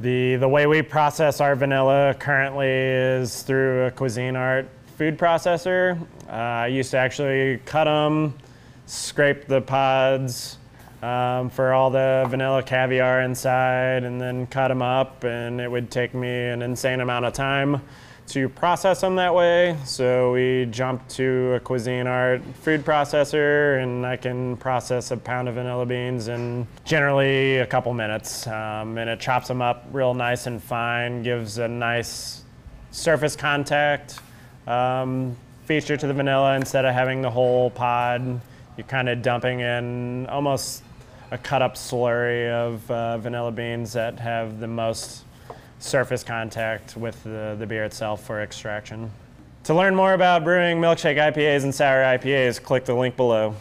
The, the way we process our vanilla currently is through a Cuisinart food processor. Uh, I used to actually cut them, scrape the pods um, for all the vanilla caviar inside, and then cut them up, and it would take me an insane amount of time to process them that way. So we jumped to a Cuisinart food processor, and I can process a pound of vanilla beans in generally a couple minutes. Um, and it chops them up real nice and fine, gives a nice surface contact um, feature to the vanilla instead of having the whole pod. You're kind of dumping in almost a cut up slurry of uh, vanilla beans that have the most surface contact with the, the beer itself for extraction. To learn more about brewing milkshake IPAs and sour IPAs, click the link below.